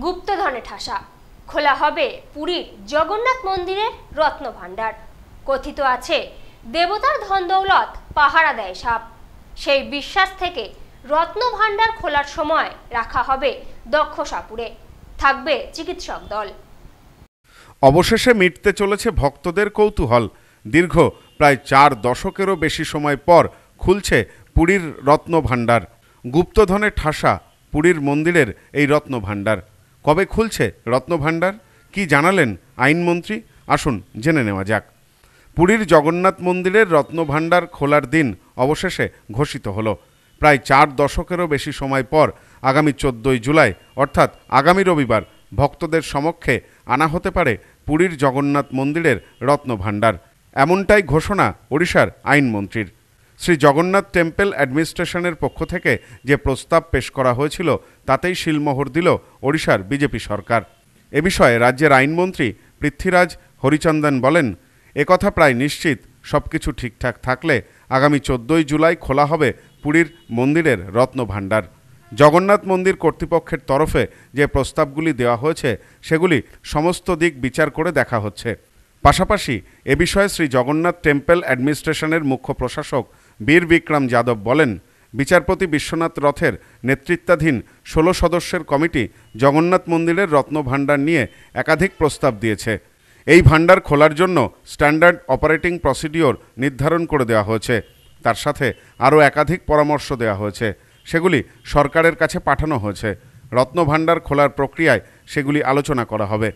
গুপ্তধনে ঠাসা। খোলা হবে পুরীর জগন্নাথ মন্দিরের রত্ন ভাণ্ডার। কথিত আছে, দেবতার ধন দৌলত পাহারা দেয় সাপ। সেই বিশ্বাস থেকে রত্ন ভাণ্ডার খোলার সময় রাখা হবে দক্ষ সাপুরে থাকবে চিকিৎসক দল। অবশেষে মিটতে চলেছে ভক্তদের কৌতূহল। দীর্ঘ প্রায় চার দশকেরও বেশি সময় পর খুলছে পুরীর রত্ন ভাণ্ডার। গুপ্তধনে ঠাসা পুরীর মন্দিরের এই রত্ন ভাণ্ডার। কবে খুলছে রত্নভাণ্ডার কি জানালেন আইনমন্ত্রী? আসুন জেনে নেওয়া যাক। পুরীর জগন্নাথ মন্দিরের রত্নভাণ্ডার খোলার দিন অবশেষে ঘোষিত হলো। প্রায় চার দশকেরও বেশি সময় পর আগামী চোদ্দোই জুলাই, অর্থাৎ আগামী রবিবার, ভক্তদের সমক্ষে আনা হতে পারে পুরীর জগন্নাথ মন্দিরের রত্নভাণ্ডার এমনটাই ঘোষণা ওড়িশার আইনমন্ত্রীর। শ্রী জগন্নাথ টেম্পল অ্যাডমিনিস্ট্রেশনের পক্ষ থেকে যে প্রস্তাব পেশ করা হয়েছিল, তাতেই শিলমোহর দিল ওড়িশার বিজেপি সরকার। এ বিষয়ে রাজ্যের আইনমন্ত্রী পৃথ্বীরাজ হরিচন্দন বলেন একথা প্রায় নিশ্চিত সব কিছু ঠিকঠাক থাকলে আগামী চোদ্দোই জুলাই খোলা হবে পুরীর মন্দিরের রত্নভাণ্ডার। জগন্নাথ মন্দির কর্তৃপক্ষের তরফে যে প্রস্তাবগুলি দেওয়া হয়েছে, সেগুলি সমস্ত দিক বিচার করে দেখা হচ্ছে। পাশাপাশি এ বিষয়ে শ্রী জগন্নাথ টেম্পল অ্যাডমিনিস্ট্রেশনের মুখ্য প্রশাসক বীর বিক্রম যাদব বলেন, বিচারপতি বিশ্বনাথ রথের নেতৃত্বাধীন ষোলো সদস্যের কমিটি জগন্নাথ মন্দিরের রত্ন ভাণ্ডার নিয়ে একাধিক প্রস্তাব দিয়েছে। এই ভাণ্ডার খোলার জন্য স্ট্যান্ডার্ড অপারেটিং প্রসিডিওর নির্ধারণ করে দেওয়া হয়েছে। তার সাথে আরও একাধিক পরামর্শ দেওয়া হয়েছে। সেগুলি সরকারের কাছে পাঠানো হয়েছে। রত্ন ভাণ্ডার খোলার প্রক্রিয়ায় সেগুলি আলোচনা করা হবে।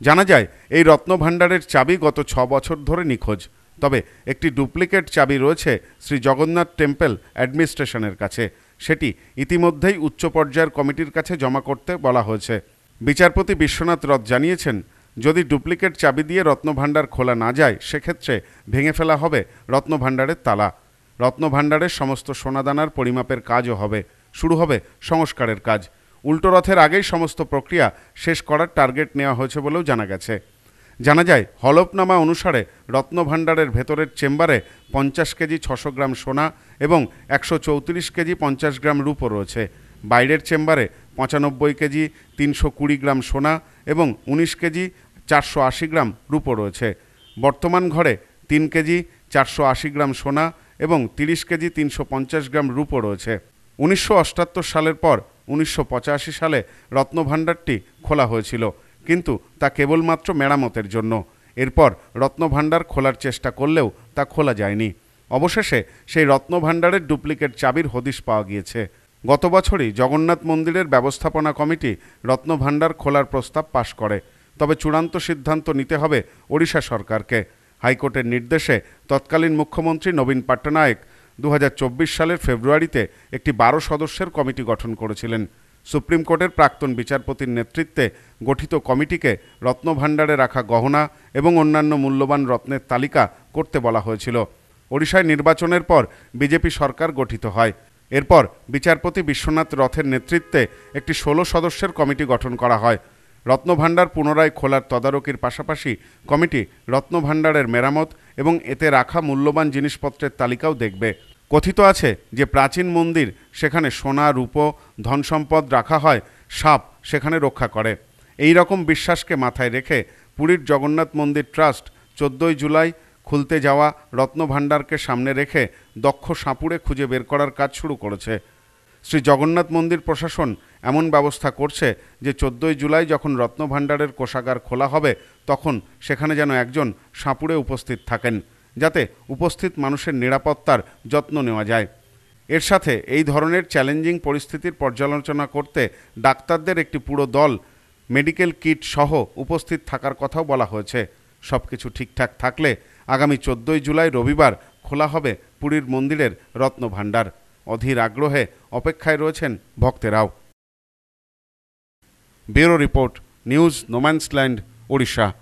জানা যায়, এই রত্ন ভাণ্ডারের চাবি গত ছ বছর ধরে নিখোঁজ। তবে একটি ডুপ্লিকেট চাবি রয়েছে শ্রী জগন্নাথ টেম্পল অ্যাডমিনিস্ট্রেশনের কাছে। সেটি ইতিমধ্যেই উচ্চ পর্যায়ের কমিটির কাছে জমা করতে বলা হয়েছে। বিচারপতি বিশ্বনাথ রথ জানিয়েছেন, যদি ডুপ্লিকেট চাবি দিয়ে রত্নভাণ্ডার খোলা না যায়, সেক্ষেত্রে ভেঙে ফেলা হবে রত্নভাণ্ডারের তালা। রত্নভাণ্ডারের সমস্ত সোনাদানার পরিমাপের কাজও হবে, শুরু হবে সংস্কারের কাজ। উল্টো রথের আগেই সমস্ত প্রক্রিয়া শেষ করার টার্গেট নেওয়া হয়েছে বলেও জানা গেছে। জানা যায়, হলফনামা অনুসারে রত্নভাণ্ডারের ভেতরের চেম্বারে পঞ্চাশ কেজি ছশো গ্রাম সোনা এবং একশো চৌত্রিশ কেজি পঞ্চাশ গ্রাম রূপো রয়েছে। বাইরের চেম্বারে পঁচানব্বই কেজি তিনশো কুড়ি গ্রাম সোনা এবং উনিশ কেজি চারশো আশি গ্রাম রূপো রয়েছে। বর্তমান ঘরে তিন কেজি চারশো আশি গ্রাম সোনা এবং তিরিশ কেজি তিনশো পঞ্চাশ গ্রাম রূপো রয়েছে। উনিশশো সালের পর উনিশশো পঁচাশি সালে রত্নভাণ্ডারটি খোলা হয়েছিল। কিন্তু তা কেবলমাত্র মেরামতের জন্য। এরপর রত্নভাণ্ডার খোলার চেষ্টা করলেও তা খোলা যায়নি। অবশেষে সেই রত্নভাণ্ডারের ডুপ্লিকেট চাবির হদিশ পাওয়া গিয়েছে। গত বছরই জগন্নাথ মন্দিরের ব্যবস্থাপনা কমিটি রত্নভাণ্ডার খোলার প্রস্তাব পাশ করে। তবে চূড়ান্ত সিদ্ধান্ত নিতে হবে ওড়িশা সরকারকে। হাইকোর্টের নির্দেশে তৎকালীন মুখ্যমন্ত্রী নবীন পট্টনায়ক দু সালের ফেব্রুয়ারিতে একটি বারো সদস্যের কমিটি গঠন করেছিলেন। সুপ্রিম কোর্টের প্রাক্তন বিচারপতির নেতৃত্বে গঠিত কমিটিকে রত্নভাণ্ডারে রাখা গহনা এবং অন্যান্য মূল্যবান রত্নের তালিকা করতে বলা হয়েছিল। ওড়িশায় নির্বাচনের পর বিজেপি সরকার গঠিত হয়। এরপর বিচারপতি বিশ্বনাথ রথের নেতৃত্বে একটি ষোলো সদস্যের কমিটি গঠন করা হয়। রত্নভাণ্ডার পুনরায় খোলার তদারকির পাশাপাশি কমিটি রত্নভাণ্ডারের মেরামত এবং এতে রাখা মূল্যবান জিনিসপত্রের তালিকাও দেখবে। কথিত আছে যে প্রাচীন মন্দির সেখানে সোনা, রূপো, ধনসম্পদ রাখা হয়, সাপ সেখানে রক্ষা করে। এই রকম বিশ্বাসকে মাথায় রেখে পুরীর জগন্নাথ মন্দির ট্রাস্ট চোদ্দোই জুলাই খুলতে যাওয়া রত্নভাণ্ডারকে সামনে রেখে দক্ষ সাপুড়ে খুঁজে বের করার কাজ শুরু করেছে। শ্রী জগন্নাথ মন্দির প্রশাসন এমন ব্যবস্থা করছে যে চোদ্দোই জুলাই যখন রত্নভাণ্ডারের কোষাগার খোলা হবে, তখন সেখানে যেন একজন সাপুড়ে উপস্থিত থাকেন। যাতে উপস্থিত মানুষের নিরাপত্তার যত্ন নেওয়া যায়। এর সাথে এই ধরনের চ্যালেঞ্জিং পরিস্থিতির পর্যালোচনা করতে ডাক্তারদের একটি পুরো দল, মেডিকেল কিট সহ উপস্থিত থাকার কথাও বলা হয়েছে। সব কিছু ঠিকঠাক থাকলে আগামী চোদ্দোই জুলাই রবিবার খোলা হবে পুরীর মন্দিরের রত্নভাণ্ডার। অধীর আগ্রহে অপেক্ষায় রয়েছেন ভক্তেরাও। Bureau report, news, no man's land, Odisha.